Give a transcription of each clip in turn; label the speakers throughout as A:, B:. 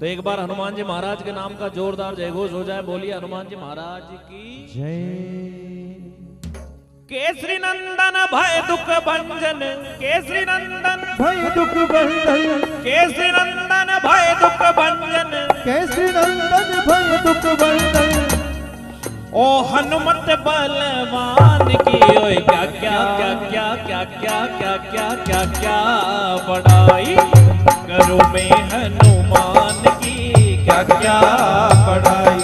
A: तो एक बार हनुमान जी महाराज के नाम का जोरदार जयघोष हो जाए बोलिए हनुमान जी महाराज की
B: जय।
A: केसरी नंदन भय दुख भंजन केसरी नंदन
B: भय दुख बंधन
A: केसरी नंदन भय दुख भंजन।
B: केसरी नंदन भय दुख बंधन
A: ओ हनुमत बलवान की ओए क्या क्या क्या क्या क्या क्या क्या क्या क्या क्या बड़ाई करो मैं हनुमान क्या क्या
B: पढ़ाई?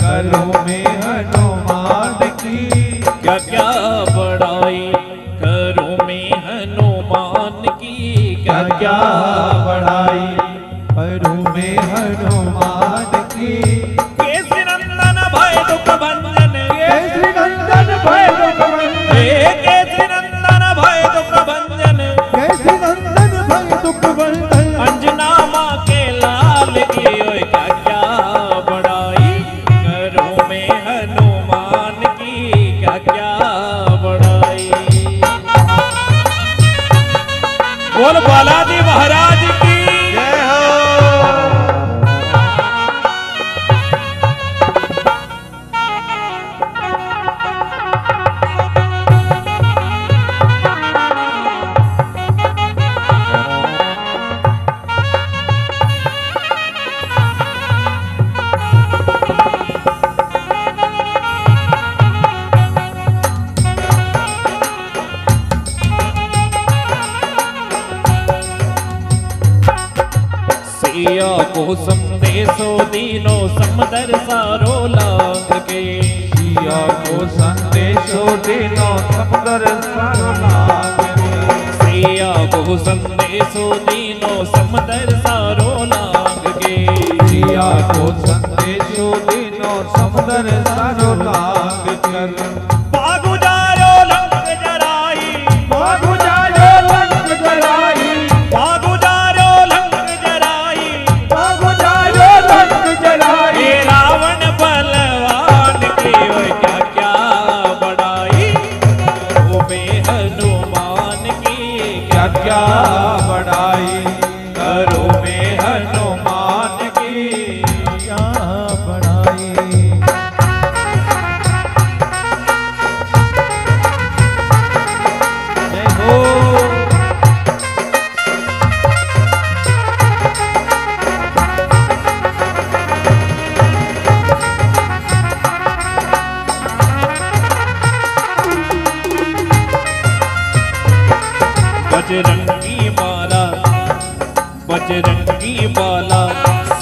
B: करो में हनुमान की
A: क्या क्या
B: पढ़ाई? करो में हनुमान की
A: क्या क्या सिया को संदेशो दीनो समदर सारो लाग के।
B: किया को संदेशो
A: लाग के।
B: सिया को संदेशो दीनो समदर सारो लाग
A: के। किया को
B: संदेशो दीनो समुदर
A: बजरंगी माला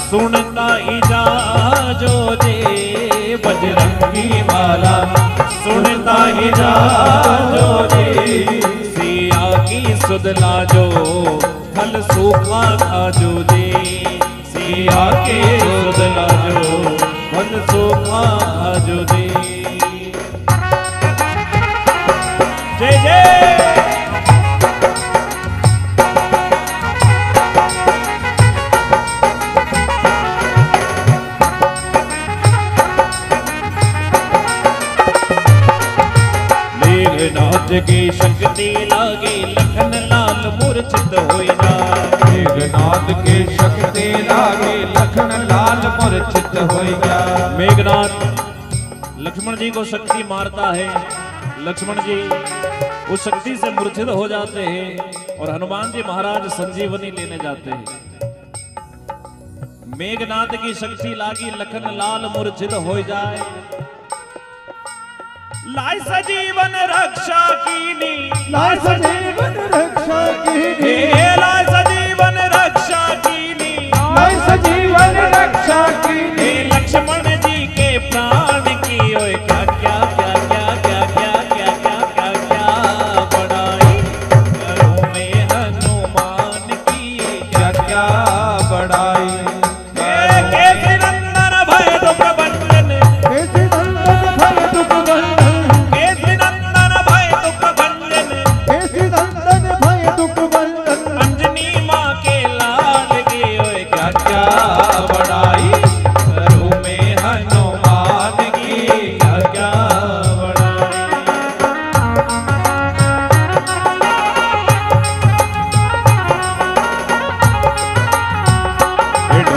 A: सुनता इजाजो जे। बजरंगी माला सुनता इजाजो जे। सिया की सुदला जो फल सूखा खाजो जे। सिया के सुदला जो फल सूखा मेघनाथ की शक्ति लागे लखन लाल मूर्छित
B: मेघनाथ के शक्ति लागे लखन लाल मूर्छित
A: मेघनाथ लक्ष्मण जी को शक्ति मारता है। लक्ष्मण जी उस शक्ति से मूर्छित हो जाते हैं और हनुमान जी महाराज संजीवनी लेने जाते हैं। मेघनाथ की शक्ति लागी लखन लाल मूर्छित हो जाए। लाय सजीवन रक्षा कीनी।
B: सजीवन रक्षा की
A: लाय सजीवन रक्षा कीनी।
B: सजीवन रक्षा की
A: लक्ष्मण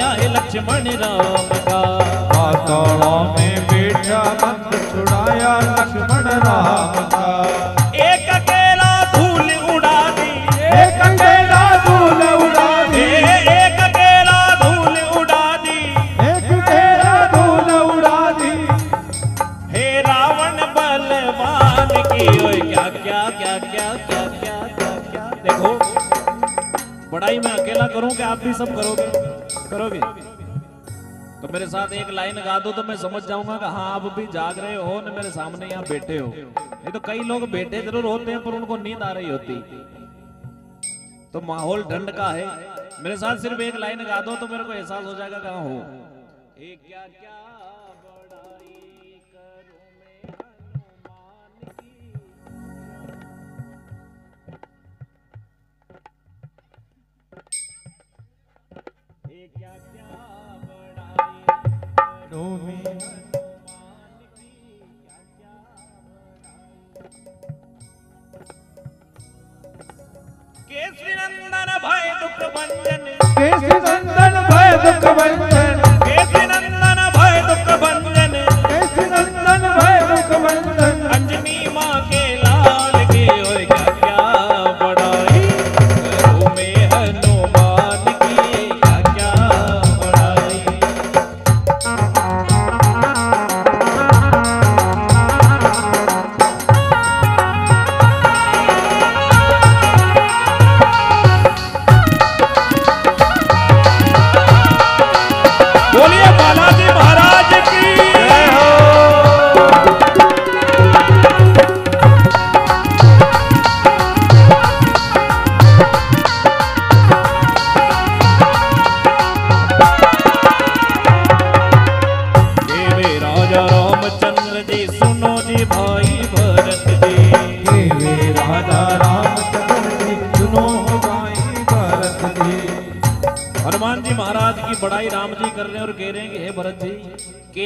A: आए लक्ष्मण राम का।
B: पातालों में
A: बेटा बंद छुड़ाया लक्ष्मण राम का। एक अकेला धूल उड़ा दी।
B: एक अकेला धूल उड़ा दी।
A: एक अकेला धूल उड़ा दी।
B: एक अकेला धूल उड़ा दी।
A: हे रावण बलवान की क्या क्या क्या क्या क्या क्या क्या। देखो बड़ाई मैं अकेला करूँ कि आप भी सब करोगे? करोगे? तो मेरे साथ एक लाइन गा दो तो मैं समझ जाऊँगा कि हाँ आप भी जाग रहे हो न मेरे सामने यहाँ बैठे हो। नहीं तो कई लोग बैठे ज़रूर होते हैं, पर उनको नींद आ रही होती। तो माहौल ठंड का है। मेरे साथ सिर्फ़ एक लाइन गा दो तो मेरे को एहसास हो जाएगा कहा हो क्या क्या? क्या क्या बड़ाई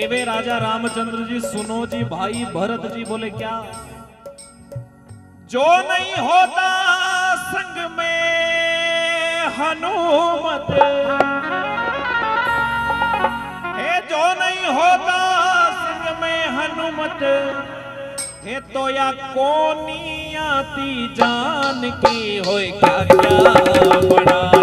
A: केवे राजा रामचंद्र जी, सुनो जी भाई भरत जी बोले, क्या? जो नहीं होता संग में हनुमत। हे जो नहीं होता संग में हनुमत, हे तो या कोनी आती जान की होए, क्या क्या मैं